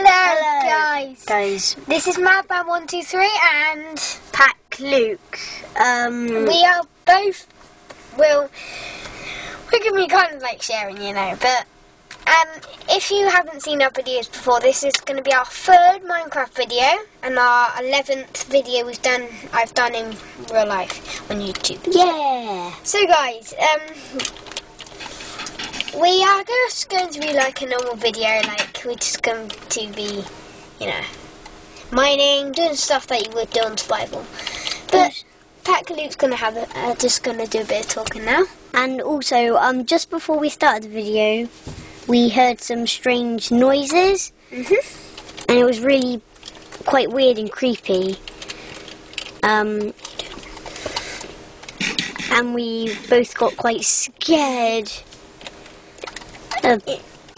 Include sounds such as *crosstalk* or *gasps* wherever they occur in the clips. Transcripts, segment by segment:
Hello, Hello. guys. Guys, This is Madman123 and PacLuke. Um, we are both, well, we're going to be kind of like sharing, you know, but um, if you haven't seen our videos before, this is going to be our third Minecraft video and our 11th video we've done, I've done in real life on YouTube. yeah. So guys, um, we are just going to be like a normal video, like we're just going to be, you know, mining, doing stuff that you would do on survival. But PacLuke's going to have, a, uh, just going to do a bit of talking now. And also, um, just before we started the video, we heard some strange noises, Mhm. and it was really quite weird and creepy. Um, and we both got quite scared. Uh,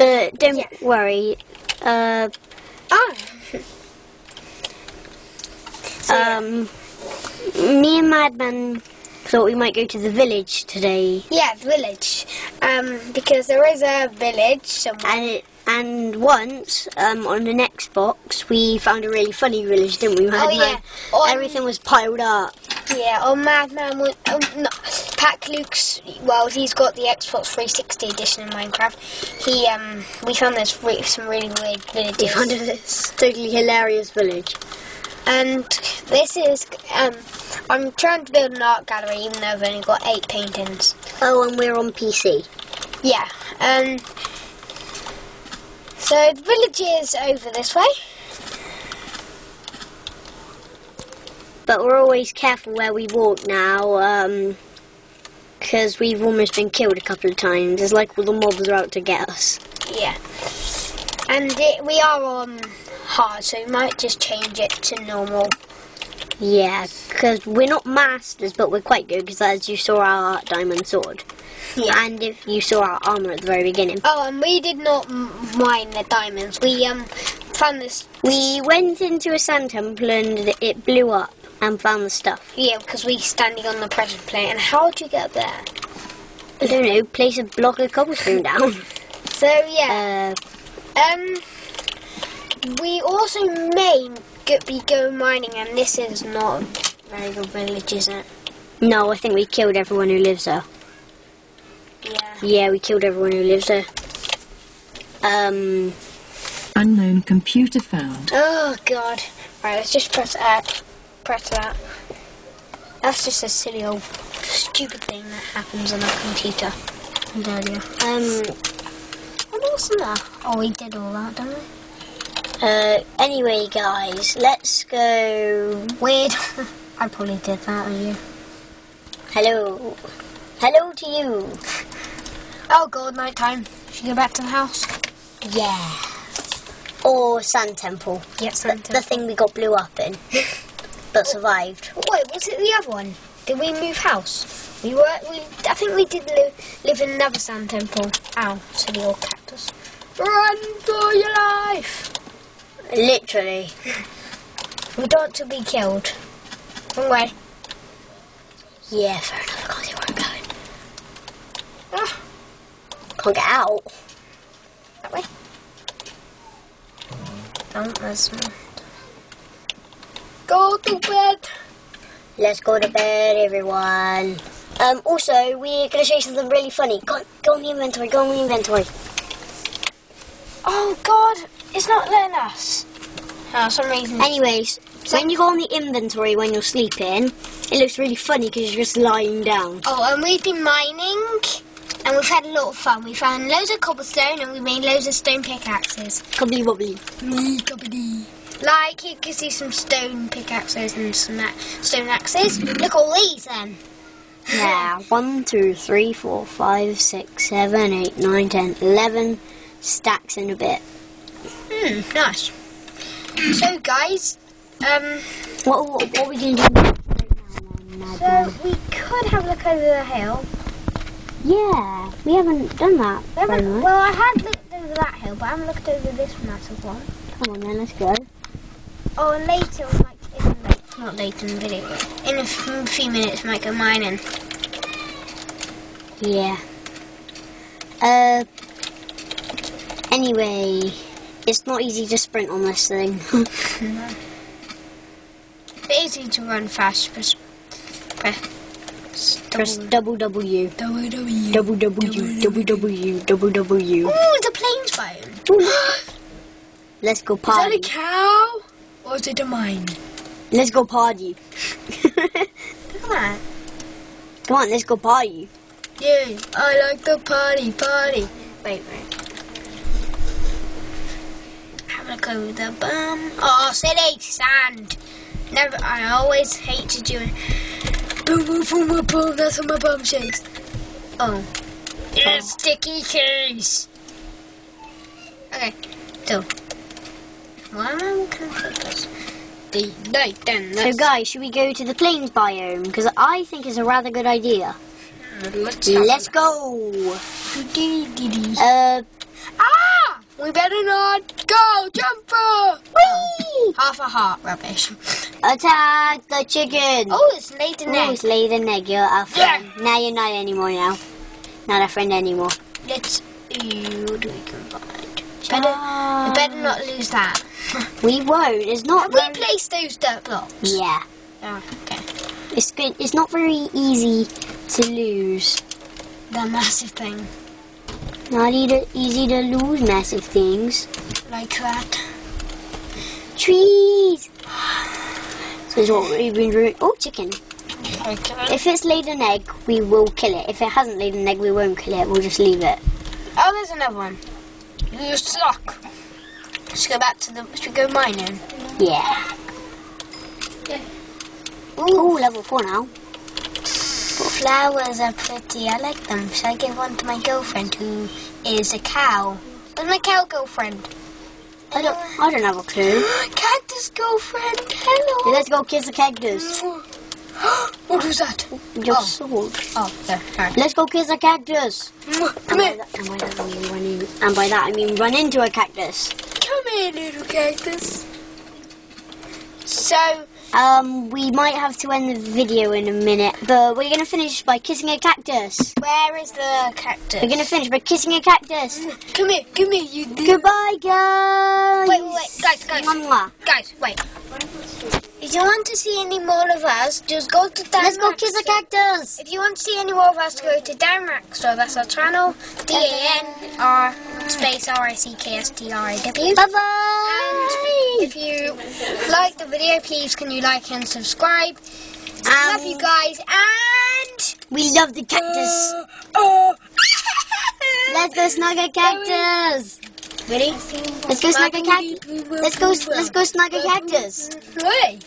but don't Yeah. worry. Uh, Ah. So, yeah. um, me and Madman thought we might go to the village today. yeah, the village. Um, because there is a village somewhere. And it, and once um, on the Xbox, we found a really funny village, didn't we? Madman? yeah. On- Everything was piled up. Yeah, on Madman, was- oh, no, PacLuke's. Well, he's got the Xbox 360 edition in Minecraft. He um, we found this re- some really weird We found this totally hilarious village. and this is um, I'm trying to build an art gallery, even though I've only got eight paintings. Oh, and we're on PC. Yeah, um, so the village is over this way. But we're always careful where we walk now, because we've almost been killed a couple of times. It's like all the mobs are out to get us. Yeah, and it, we are on hard, so we might just change it to normal. Yeah, because we're not masters, but we're quite good, because as you saw our diamond sword. Yeah. And if you saw our armour at the very beginning. Oh, and we did not m- mine the diamonds. We um found this. We went into a sand temple and it blew up and found the stuff. Yeah, because we're standing on the pressure plate. And how would you get there? I don't know, place a block of cobblestone down. *laughs* So yeah, Uh, um, we also may be going mining, and this is not a very good village, is it? no, I think we killed everyone who lives there. Yeah. Yeah, we killed everyone who lives there. Um, Unknown computer found. Oh God! Right, let's just press X. Press that. That's just a silly old stupid thing that happens on a computer. And earlier. um, What else in there? Oh, we did all that, didn't we? uh, anyway, guys, let's go. Weird. *laughs* I probably did that, are you? Hello. Hello to you. Oh God, night time. Should we go back to the house? Yeah. Or Sand Temple. Yes, The, Temple. the thing we got blew up in, *laughs* but survived. Wait, was it the other one? Did we move house? We were. We. I think we did live, live in another sand temple. Ow, silly old cactus. Run for your life! Literally. *laughs* We don't want to be killed. Wrong way. Yeah, fair enough. I can't see where I'm going. Ah, Can't get out. that way. Oh, there's. Go to bed. Let's go to bed, everyone. Um, also, we're going to show you something really funny. Go, go on the inventory, go on the inventory. Oh God, it's not letting us. Oh, for some reason. Anyways, when you go on the inventory when you're sleeping, it looks really funny because you're just lying down. Oh, and we've been mining, and we've had a lot of fun. We found loads of cobblestone, and we made loads of stone pickaxes. Cobbly wobbly. Like you can see some stone pickaxes and some stone axes. Look at all these then. Yeah, *laughs* one, two, three, four, five, six, seven, eight, nine, ten, eleven stacks in a bit. Hmm, nice. So guys, um, What, what, what are we going to do right now, so we could have a look over the hill. Yeah, we haven't done that We haven't- well, I had looked over that hill, but I haven't looked over this massive one. Come on then, let's go. Oh, and later, like, in the, not later in the video, but in a few minutes, we might go mining. Yeah. Uh. Anyway, It's not easy to sprint on this thing. *laughs* It's easy to run fast. Press, press Press double. W. double W. Double W. Double W. Double W. Ooh, the plains biome. *gasps* Let's go Is that a cow? Or is it a mine? Let's go party. Look at that. Come on, let's go party. Yay, I like the party, party. Wait, wait. Have a go with the bum. Oh, silly sand. Never, I always hate to do it. Boom, boom, boom, boom, boom. That's what my bum shakes. Oh. It's sticky keys. Okay, so. Why am I looking at this? The night then. So, guys, should we go to the plains biome? Because I think it's a rather good idea. let's, Let's go. Uh, Ah! We better not go! Jumper! whee! Half a heart, rubbish. Attack the chicken. Oh, it's laid an Oh, egg. it's laid an egg. You're our friend. Now you're not anymore now. Not a friend anymore. Let's. What do we find? Better, we better not lose that. We won't. It's not. Have we placed those dirt blocks? yeah. Oh, okay. It's good. It's not very easy to lose. The massive thing. Not easy easy to lose massive things. Like that. Trees. So is what we've been doing. Oh, chicken. Okay. If it's laid an egg, we will kill it. If it hasn't laid an egg, we won't kill it. We'll just leave it. Oh, there's another one. You suck. Let's go back to the. Should we go mining? Yeah. Ooh, level four now. Flowers are pretty. I like them. Should I give one to my girlfriend who is a cow? Where's my cow girlfriend? I don't. I don't have a clue. *gasps* Cactus girlfriend. Hello. Let's go kiss the cactus. *gasps* what was that? Your Oh. sword. Oh, there. Sorry. Let's go kiss a cactus. Come And by, that, and by that I mean run in. And by that I mean run into a cactus. Here, little cactus. So, Um, we might have to end the video in a minute, but we're gonna finish by kissing a cactus. where is the cactus? We're gonna finish by kissing a cactus. Come here. Come here, you. Goodbye, guys. Wait, wait, wait, guys, guys. Mwah. Guys, wait. If you want to see any more of us, just go to Dan Let's go kiss a cactus. If you want to see any more of us, go to Dan Rackstraw. That's our channel. D A N R space R I C K S T R I W. Bye And bye. if you like the video, please can you like and subscribe. Um, Love you guys and. We love the cactus. Oh. *laughs* Let's go snug a cactus. Ready? Let's go snug a cactus. Let's go. Let's go snug a cactus. Hey.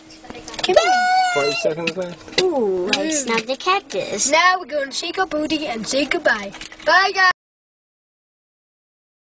Come here. Five seconds left. Ooh, I snugged a cactus. Now we're going to shake our booty and say goodbye. Bye, guys.